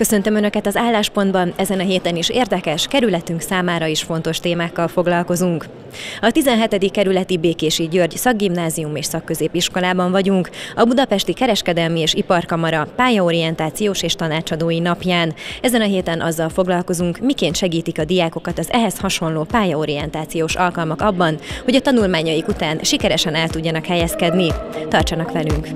Köszöntöm Önöket az álláspontban, ezen a héten is érdekes, kerületünk számára is fontos témákkal foglalkozunk. A 17. kerületi Békési György szakgimnázium és szakközépiskolában vagyunk, a Budapesti Kereskedelmi és Iparkamara pályaorientációs és tanácsadói napján. Ezen a héten azzal foglalkozunk, miként segítik a diákokat az ehhez hasonló pályaorientációs alkalmak abban, hogy a tanulmányaik után sikeresen el tudjanak helyezkedni. Tartsanak velünk!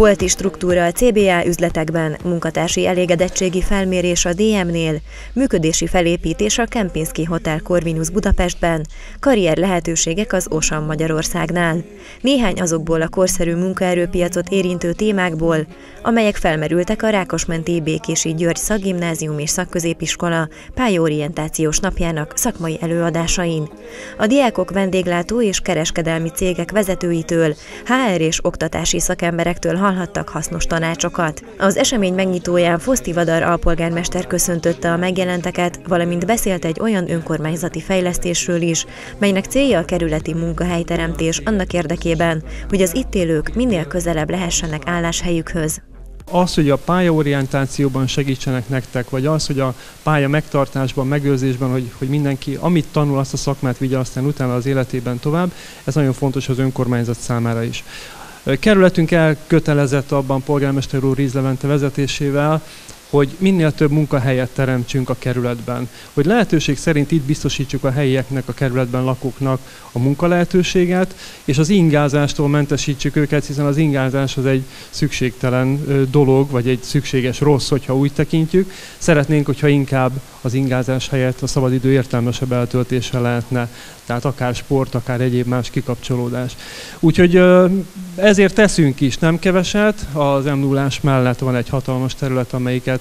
Bolti struktúra a CBA üzletekben, munkatársi elégedettségi felmérés a DM-nél, működési felépítés a Kempinski Hotel Corvinus Budapestben, karrier lehetőségek az Osan Magyarországnál. Néhány azokból a korszerű munkaerőpiacot érintő témákból, amelyek felmerültek a Rákosmenti Békési György Szakgimnázium és Szakközépiskola pályorientációs napjának szakmai előadásain. A diákok vendéglátó és kereskedelmi cégek vezetőitől, HR és oktatási szakemberektől hallhattak hasznos tanácsokat. Az esemény megnyitóján Foszti Vadar alpolgármester köszöntötte a megjelenteket, valamint beszélt egy olyan önkormányzati fejlesztésről is, melynek célja a kerületi munkahelyteremtés annak érdekében, hogy az itt élők minél közelebb lehessenek álláshelyükhöz az, hogy a pályaorientációban segítsenek nektek, vagy az, hogy a pálya megtartásban, megőrzésben, hogy, hogy mindenki, amit tanul, azt a szakmát vigye aztán utána az életében tovább, ez nagyon fontos az önkormányzat számára is. Kerületünk elkötelezett abban polgármester úr Ríz vezetésével, hogy minél több munkahelyet teremtsünk a kerületben. Hogy lehetőség szerint itt biztosítsuk a helyieknek, a kerületben lakóknak a munkalehetőséget, és az ingázástól mentesítsük őket, hiszen az ingázás az egy szükségtelen dolog, vagy egy szükséges rossz, hogyha úgy tekintjük. Szeretnénk, hogyha inkább az ingázás helyett a szabadidő értelmesebb eltöltése lehetne, tehát akár sport, akár egyéb más kikapcsolódás. Úgyhogy ezért teszünk is nem keveset, az m mellett van egy hatalmas terület, amelyiket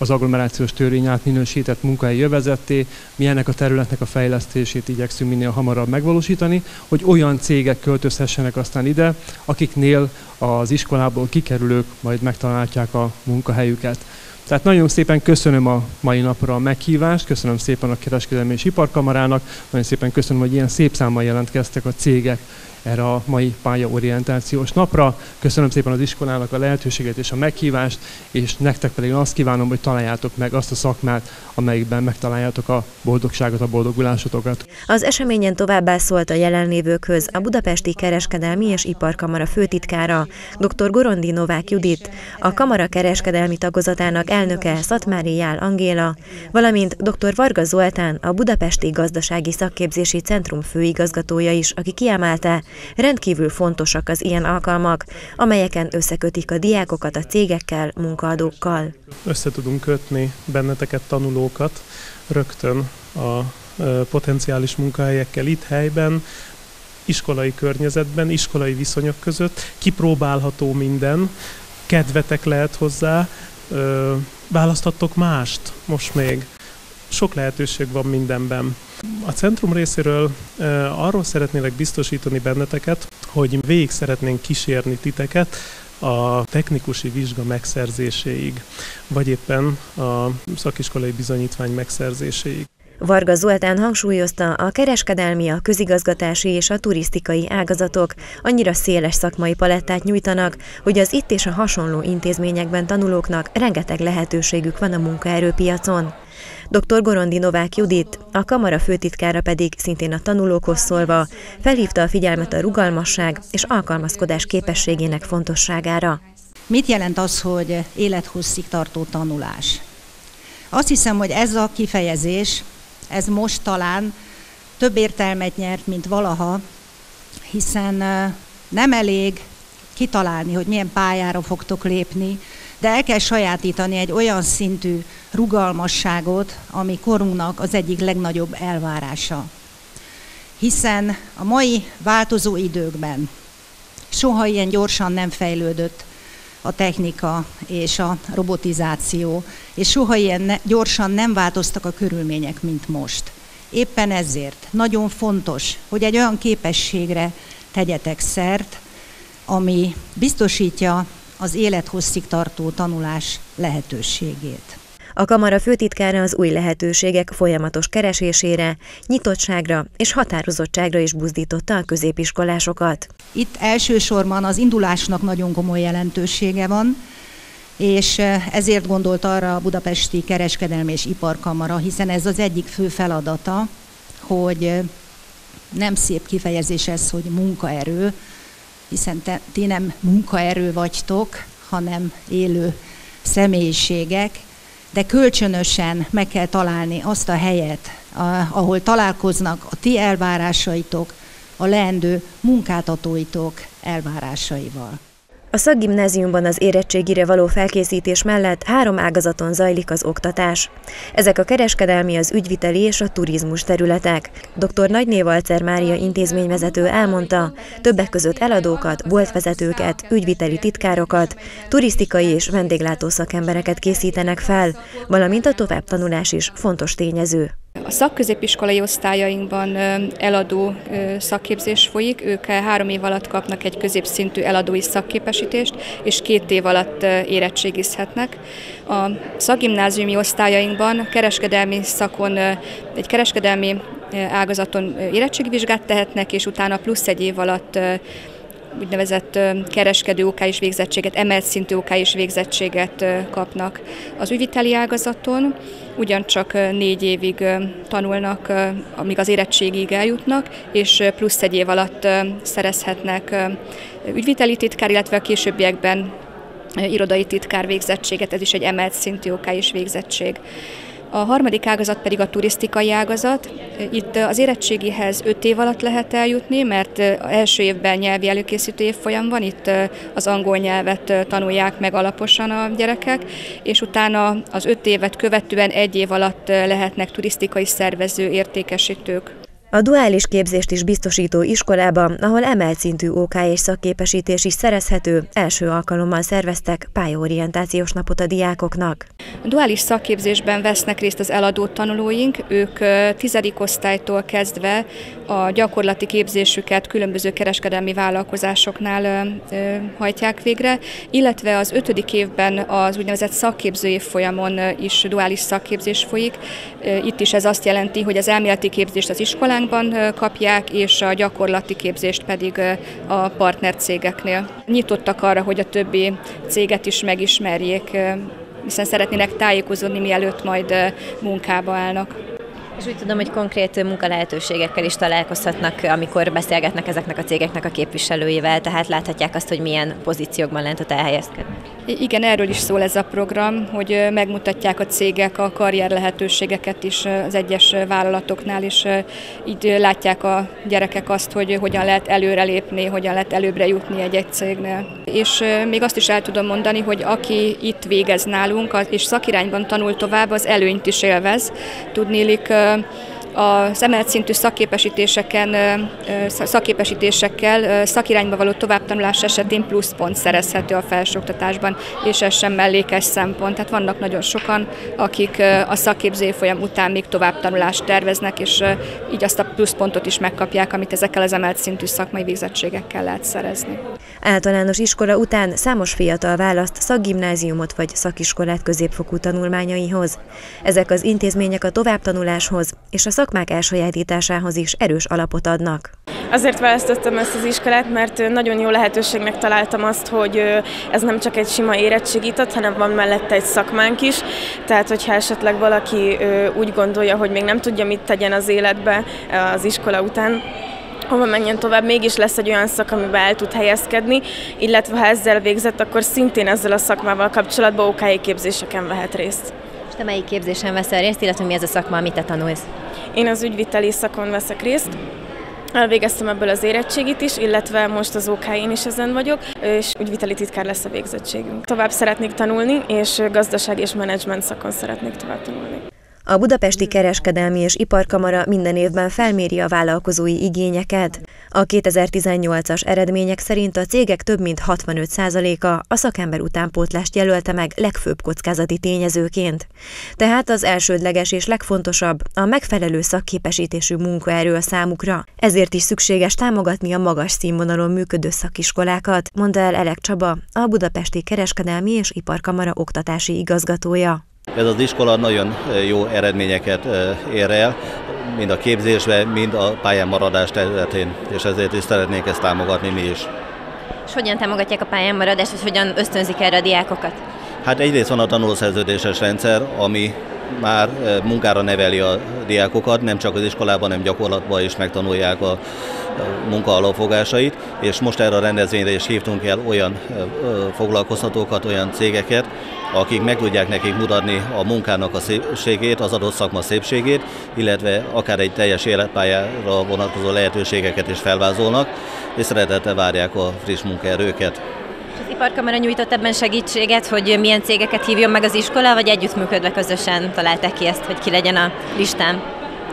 az agglomerációs törvény átminősített munkahelyi jövezetté, mi ennek a területnek a fejlesztését igyekszünk minél hamarabb megvalósítani, hogy olyan cégek költözhessenek aztán ide, akiknél az iskolából kikerülők majd megtalálják a munkahelyüket. Tehát nagyon szépen köszönöm a mai napra a meghívást, köszönöm szépen a Kereskedelmi és Iparkamarának, nagyon szépen köszönöm, hogy ilyen szép számmal jelentkeztek a cégek erre a mai pályaorientációs napra. Köszönöm szépen az iskolának a lehetőséget és a meghívást, és nektek pedig azt kívánom, hogy találjátok meg azt a szakmát, amelyikben megtaláljátok a boldogságot, a boldogulásotokat. Az eseményen továbbá szólt a jelenlévőkhöz a Budapesti Kereskedelmi és Iparkamara főtitkára, dr. Gorondi Novák Judit, a Kamara kereskedelmi tagozatának elnöke Szatmári Jál Angéla, valamint dr. Varga Zoltán, a Budapesti Gazdasági Szakképzési Centrum főigazgatója is, aki kiemelte, Rendkívül fontosak az ilyen alkalmak, amelyeken összekötik a diákokat a cégekkel, munkaadókkal. Össze tudunk kötni benneteket, tanulókat rögtön a potenciális munkahelyekkel itt helyben, iskolai környezetben, iskolai viszonyok között, kipróbálható minden, kedvetek lehet hozzá, választhattok mást most még. Sok lehetőség van mindenben. A centrum részéről arról szeretnélek biztosítani benneteket, hogy végig szeretnénk kísérni titeket a technikusi vizsga megszerzéséig, vagy éppen a szakiskolai bizonyítvány megszerzéséig. Varga Zoltán hangsúlyozta, a kereskedelmi, a közigazgatási és a turisztikai ágazatok annyira széles szakmai palettát nyújtanak, hogy az itt és a hasonló intézményekben tanulóknak rengeteg lehetőségük van a munkaerőpiacon. Dr. Gorondi Novák Judit, a kamara főtitkára pedig szintén a tanulókhoz szólva felhívta a figyelmet a rugalmasság és alkalmazkodás képességének fontosságára. Mit jelent az, hogy élethosszig tartó tanulás? Azt hiszem, hogy ez a kifejezés, ez most talán több értelmet nyert, mint valaha, hiszen nem elég kitalálni, hogy milyen pályára fogtok lépni, de el kell sajátítani egy olyan szintű rugalmasságot, ami korunknak az egyik legnagyobb elvárása. Hiszen a mai változó időkben soha ilyen gyorsan nem fejlődött a technika és a robotizáció, és soha ilyen ne, gyorsan nem változtak a körülmények, mint most. Éppen ezért nagyon fontos, hogy egy olyan képességre tegyetek szert, ami biztosítja az élethosszig tartó tanulás lehetőségét. A kamara főtitkára az új lehetőségek folyamatos keresésére, nyitottságra és határozottságra is buzdította a középiskolásokat. Itt elsősorban az indulásnak nagyon komoly jelentősége van, és ezért gondolt arra a Budapesti Kereskedelmi és Iparkamara, hiszen ez az egyik fő feladata, hogy nem szép kifejezés ez, hogy munkaerő, hiszen te, ti nem munkaerő vagytok, hanem élő személyiségek, de kölcsönösen meg kell találni azt a helyet, ahol találkoznak a ti elvárásaitok, a leendő munkáltatóitok elvárásaival. A szakgimnáziumban az érettségire való felkészítés mellett három ágazaton zajlik az oktatás. Ezek a kereskedelmi, az ügyviteli és a turizmus területek. Dr. Nagyné Valcer Mária intézményvezető elmondta, többek között eladókat, boltvezetőket, ügyviteli titkárokat, turisztikai és vendéglátó szakembereket készítenek fel, valamint a továbbtanulás is fontos tényező. A szakközépiskolai osztályainkban eladó szakképzés folyik, ők három év alatt kapnak egy középszintű eladói szakképesítést, és két év alatt érettségizhetnek. A szakgimnáziumi osztályainkban kereskedelmi szakon, egy kereskedelmi ágazaton érettségvizsgát tehetnek, és utána plusz egy év alatt úgynevezett kereskedő OK és végzettséget, emelt szintű OK és végzettséget kapnak. Az ügyviteli ágazaton ugyancsak négy évig tanulnak, amíg az érettségig eljutnak, és plusz egy év alatt szerezhetnek ügyviteli titkár, illetve a későbbiekben irodai titkár végzettséget, ez is egy emelt szintű OK és végzettség. A harmadik ágazat pedig a turisztikai ágazat. Itt az érettségihez 5 év alatt lehet eljutni, mert első évben nyelvi előkészítő évfolyam van, itt az angol nyelvet tanulják meg alaposan a gyerekek, és utána az 5 évet követően egy év alatt lehetnek turisztikai szervező értékesítők. A duális képzést is biztosító iskolába, ahol emelt szintű OK és szakképesítés is szerezhető, első alkalommal szerveztek pályaorientációs napot a diákoknak. A duális szakképzésben vesznek részt az eladó tanulóink, ők tizedik osztálytól kezdve a gyakorlati képzésüket különböző kereskedelmi vállalkozásoknál hajtják végre, illetve az ötödik évben az úgynevezett szakképző évfolyamon is duális szakképzés folyik. Itt is ez azt jelenti, hogy az elméleti képzést az iskolán iskolánkban kapják, és a gyakorlati képzést pedig a partnercégeknél. Nyitottak arra, hogy a többi céget is megismerjék, hiszen szeretnének tájékozódni, mielőtt majd munkába állnak. És úgy tudom, hogy konkrét munkalehetőségekkel is találkozhatnak, amikor beszélgetnek ezeknek a cégeknek a képviselőivel, tehát láthatják azt, hogy milyen pozíciókban lehet elhelyezkedni. Igen, erről is szól ez a program, hogy megmutatják a cégek a karrier lehetőségeket is az egyes vállalatoknál, és így látják a gyerekek azt, hogy hogyan lehet előrelépni, hogyan lehet előbbre jutni egy-egy cégnél. És még azt is el tudom mondani, hogy aki itt végez nálunk, és szakirányban tanul tovább, az előnyt is élvez. Tudnélik az emelt szintű szakképesítéseken, szakképesítésekkel szakirányba való továbbtanulás esetén pluszpont szerezhető a felsőoktatásban, és ez sem mellékes szempont. Tehát vannak nagyon sokan, akik a szakképző folyam után még továbbtanulást terveznek, és így azt a pluszpontot is megkapják, amit ezekkel az emelt szintű szakmai végzettségekkel lehet szerezni. Általános iskola után számos fiatal választ szakgimnáziumot vagy szakiskolát középfokú tanulmányaihoz. Ezek az intézmények a továbbtanuláshoz és a szakmák elsajátításához is erős alapot adnak. Azért választottam ezt az iskolát, mert nagyon jó lehetőségnek találtam azt, hogy ez nem csak egy sima érettségított, hanem van mellette egy szakmánk is. Tehát, hogyha esetleg valaki úgy gondolja, hogy még nem tudja, mit tegyen az életbe az iskola után, hova menjen tovább, mégis lesz egy olyan szak, amiben el tud helyezkedni, illetve ha ezzel végzett, akkor szintén ezzel a szakmával kapcsolatban OK képzéseken vehet részt. És te melyik képzésen veszel részt, illetve mi ez a szakma, amit te tanulsz? Én az ügyviteli szakon veszek részt, Elvégeztem ebből az érettségit is, illetve most az OK-én is ezen vagyok, és ügyviteli titkár lesz a végzettségünk. Tovább szeretnék tanulni, és gazdaság és menedzsment szakon szeretnék tovább tanulni. A Budapesti Kereskedelmi és Iparkamara minden évben felméri a vállalkozói igényeket. A 2018-as eredmények szerint a cégek több mint 65%-a a szakember utánpótlást jelölte meg legfőbb kockázati tényezőként. Tehát az elsődleges és legfontosabb a megfelelő szakképesítésű munkaerő a számukra. Ezért is szükséges támogatni a magas színvonalon működő szakiskolákat, mondta el Elek Csaba, a Budapesti Kereskedelmi és Iparkamara oktatási igazgatója. Ez az iskola nagyon jó eredményeket ér el, mind a képzésben, mind a pályán maradás területén, és ezért is szeretnénk ezt támogatni mi is. És hogyan támogatják a pályán maradást, és hogyan ösztönzik erre a diákokat? Hát egyrészt van a tanulószerződéses rendszer, ami már munkára neveli a diákokat, nem csak az iskolában, hanem gyakorlatban is megtanulják a munka alapfogásait, és most erre a rendezvényre is hívtunk el olyan foglalkoztatókat, olyan cégeket, akik meg tudják nekik mutatni a munkának a szépségét, az adott szakma szépségét, illetve akár egy teljes életpályára vonatkozó lehetőségeket is felvázolnak, és szeretettel várják a friss munkaerőket. Az Iparkamera nyújtott ebben segítséget, hogy milyen cégeket hívjon meg az iskola, vagy együttműködve közösen találták ki ezt, hogy ki legyen a listán?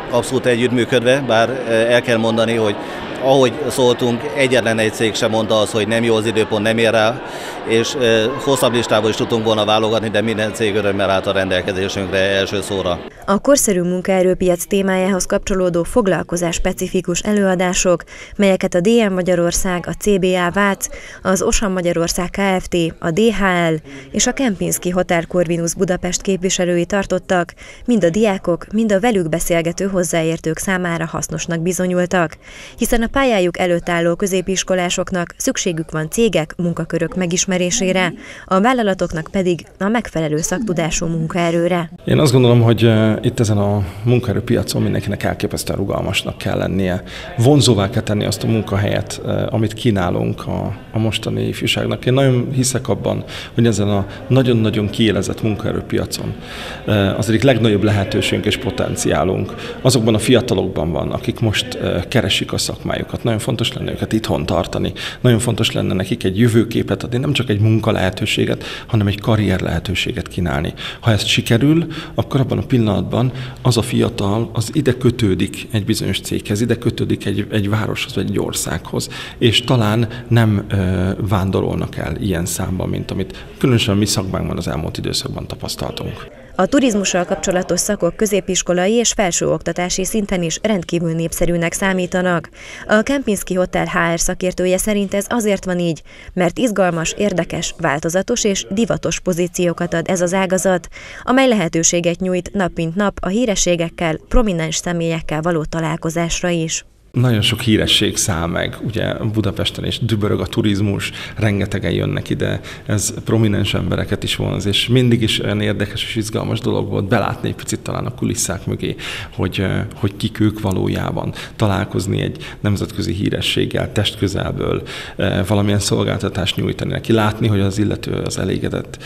Abszolút együttműködve, bár el kell mondani, hogy ahogy szóltunk, egyetlen egy cég sem mondta az, hogy nem jó az időpont, nem ér rá, és e, hosszabb listából is tudtunk volna válogatni, de minden cég örömmel állt a rendelkezésünkre első szóra. A korszerű munkaerőpiac témájához kapcsolódó foglalkozás specifikus előadások, melyeket a DM Magyarország, a CBA Vác, az Osan Magyarország Kft., a DHL és a Kempinski Hotel Corvinus Budapest képviselői tartottak, mind a diákok, mind a velük beszélgető hozzáértők számára hasznosnak bizonyultak, hiszen a pályájuk előtt álló középiskolásoknak szükségük van cégek, munkakörök megismerésére, a vállalatoknak pedig a megfelelő szaktudású munkaerőre. Én azt gondolom, hogy itt ezen a munkaerőpiacon mindenkinek elképesztően rugalmasnak kell lennie. Vonzóvá kell tenni azt a munkahelyet, eh, amit kínálunk a, a mostani ifjúságnak. Én nagyon hiszek abban, hogy ezen a nagyon-nagyon kiélezett munkaerőpiacon eh, az egyik legnagyobb lehetőségünk és potenciálunk azokban a fiatalokban van, akik most keresik a szakmájukat. Nagyon fontos lenne őket itthon tartani. Nagyon fontos lenne nekik egy jövőképet adni, nem csak egy munka lehetőséget, hanem egy karrier lehetőséget kínálni. Ha ez sikerül, akkor abban a pillanatban az a fiatal az ide kötődik egy bizonyos céghez, ide kötődik egy, egy városhoz vagy egy országhoz, és talán nem ö, vándorolnak el ilyen számban, mint amit különösen mi szakmánkban az elmúlt időszakban tapasztaltunk. A turizmussal kapcsolatos szakok középiskolai és felsőoktatási szinten is rendkívül népszerűnek számítanak. A Kempinski Hotel HR szakértője szerint ez azért van így, mert izgalmas, érdekes, változatos és divatos pozíciókat ad ez az ágazat, amely lehetőséget nyújt nap mint nap a hírességekkel, prominens személyekkel való találkozásra is nagyon sok híresség száll meg, ugye Budapesten és dübörög a turizmus, rengetegen jönnek ide, ez prominens embereket is vonz, és mindig is olyan érdekes és izgalmas dolog volt belátni egy picit talán a kulisszák mögé, hogy, hogy kik ők valójában, találkozni egy nemzetközi hírességgel, testközelből, valamilyen szolgáltatást nyújtani neki, látni, hogy az illető az elégedett,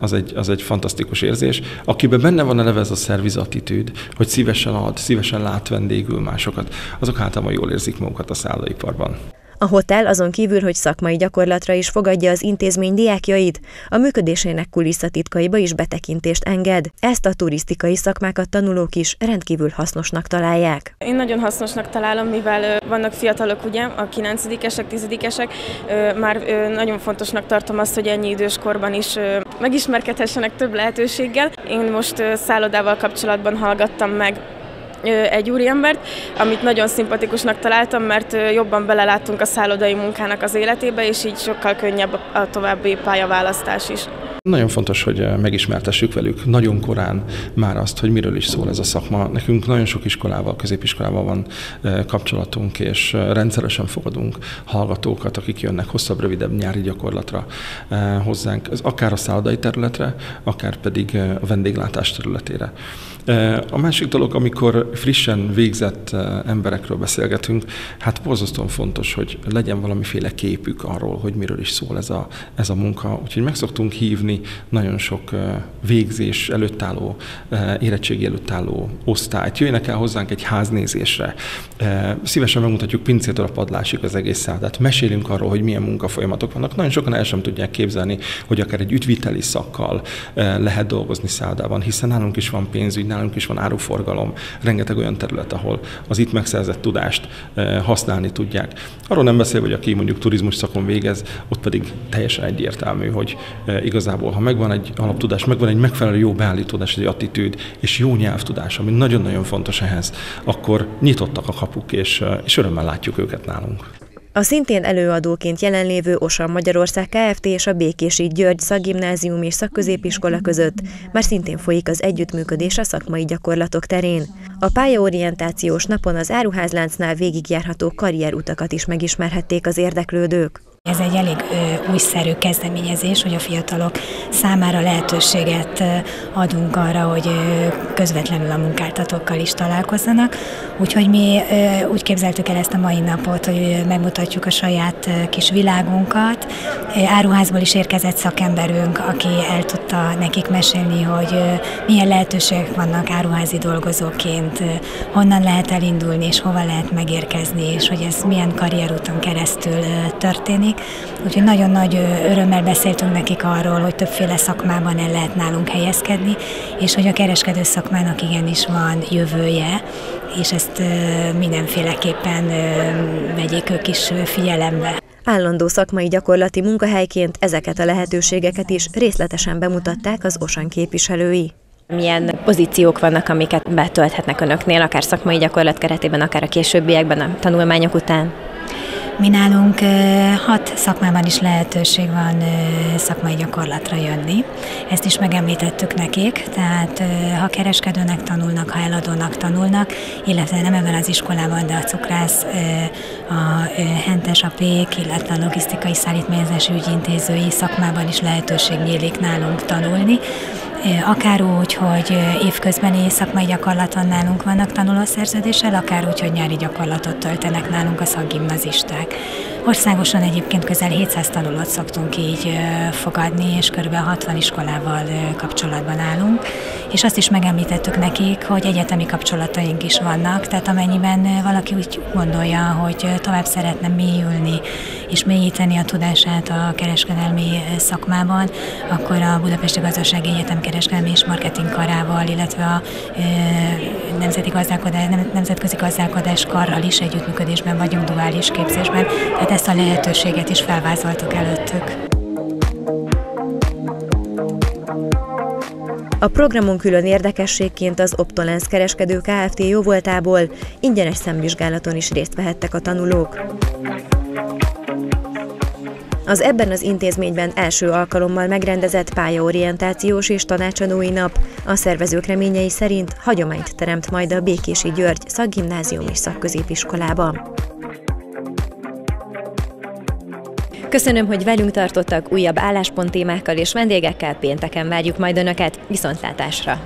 az egy, az egy fantasztikus érzés. Akiben benne van eleve ez a szervizattitűd, hogy szívesen ad, szívesen lát vendégül másokat, azok általában jól érzik magukat a szállaiparban. A hotel azon kívül, hogy szakmai gyakorlatra is fogadja az intézmény diákjait, a működésének kulisszatitkaiba is betekintést enged. Ezt a turisztikai szakmákat tanulók is rendkívül hasznosnak találják. Én nagyon hasznosnak találom, mivel vannak fiatalok, ugye, a 9-esek, 10-esek, már nagyon fontosnak tartom azt, hogy ennyi időskorban is megismerkedhessenek több lehetőséggel. Én most szállodával kapcsolatban hallgattam meg egy úriembert, amit nagyon szimpatikusnak találtam, mert jobban beleláttunk a szállodai munkának az életébe, és így sokkal könnyebb a további pályaválasztás is. Nagyon fontos, hogy megismertessük velük nagyon korán már azt, hogy miről is szól ez a szakma. Nekünk nagyon sok iskolával, középiskolával van kapcsolatunk, és rendszeresen fogadunk hallgatókat, akik jönnek hosszabb, rövidebb nyári gyakorlatra hozzánk, akár a szállodai területre, akár pedig a vendéglátás területére. A másik dolog, amikor frissen végzett emberekről beszélgetünk, hát borzasztóan fontos, hogy legyen valamiféle képük arról, hogy miről is szól ez a, ez a munka. Úgyhogy meg szoktunk hívni nagyon sok végzés előtt álló, érettségi előtt álló osztályt. Jöjjenek el hozzánk egy háznézésre. Szívesen megmutatjuk pincétől a padlásig az egész szállát. Mesélünk arról, hogy milyen munkafolyamatok vannak. Nagyon sokan el sem tudják képzelni, hogy akár egy ügyviteli szakkal lehet dolgozni szállában, hiszen nálunk is van pénzügy, nálunk is van áruforgalom, rengeteg olyan terület, ahol az itt megszerzett tudást használni tudják. Arról nem beszél, hogy aki mondjuk turizmus szakon végez, ott pedig teljesen egyértelmű, hogy eh, igazából, ha megvan egy alaptudás, megvan egy megfelelő jó beállítódás, egy attitűd és jó nyelvtudás, ami nagyon-nagyon fontos ehhez, akkor nyitottak a kapuk, és, eh, és örömmel látjuk őket nálunk. A szintén előadóként jelenlévő Osan Magyarország Kft. és a Békési György Szakgimnázium és Szakközépiskola között már szintén folyik az együttműködés a szakmai gyakorlatok terén. A pályaorientációs napon az áruházláncnál végigjárható karrierutakat is megismerhették az érdeklődők. Ez egy elég ö, újszerű kezdeményezés, hogy a fiatalok számára lehetőséget adunk arra, hogy közvetlenül a munkáltatókkal is találkozzanak. Úgyhogy mi ö, úgy képzeltük el ezt a mai napot, hogy megmutatjuk a saját kis világunkat. Áruházból is érkezett szakemberünk, aki el tudta nekik mesélni, hogy milyen lehetőségek vannak áruházi dolgozóként, honnan lehet elindulni, és hova lehet megérkezni, és hogy ez milyen karrierúton keresztül történik történik. Úgyhogy nagyon nagy örömmel beszéltünk nekik arról, hogy többféle szakmában el lehet nálunk helyezkedni, és hogy a kereskedő szakmának igenis van jövője, és ezt mindenféleképpen vegyék ők is figyelembe. Állandó szakmai gyakorlati munkahelyként ezeket a lehetőségeket is részletesen bemutatták az OSAN képviselői. Milyen pozíciók vannak, amiket betölthetnek önöknél, akár szakmai gyakorlat keretében, akár a későbbiekben, a tanulmányok után? Mi nálunk hat szakmában is lehetőség van szakmai gyakorlatra jönni. Ezt is megemlítettük nekik, tehát ha kereskedőnek tanulnak, ha eladónak tanulnak, illetve nem ebben az iskolában, de a cukrász, a hentes, a pék, illetve a logisztikai szállítmányozás ügyintézői szakmában is lehetőség nyílik nálunk tanulni akár úgy, hogy évközbeni szakmai gyakorlaton nálunk vannak tanulószerződéssel, akár úgy, hogy nyári gyakorlatot töltenek nálunk a szakgimnazisták. Országosan egyébként közel 700 tanulót szoktunk így fogadni, és kb. 60 iskolával kapcsolatban állunk. És azt is megemlítettük nekik, hogy egyetemi kapcsolataink is vannak, tehát amennyiben valaki úgy gondolja, hogy tovább szeretne mélyülni és mélyíteni a tudását a kereskedelmi szakmában, akkor a Budapesti Gazdasági Egyetem kereskedelmi és marketing karával, illetve a nemzeti gazdálkodás, nemzetközi gazdálkodás karral is együttműködésben vagyunk duális képzésben, tehát ezt a lehetőséget is felvázoltuk előttük. A programon külön érdekességként az Optolens kereskedő Kft. jóvoltából ingyenes szemvizsgálaton is részt vehettek a tanulók. Az ebben az intézményben első alkalommal megrendezett pályaorientációs és tanácsadói nap a szervezők reményei szerint hagyományt teremt majd a Békési György szakgimnázium és szakközépiskolában. Köszönöm, hogy velünk tartottak újabb álláspont témákkal és vendégekkel pénteken várjuk majd Önöket viszontlátásra!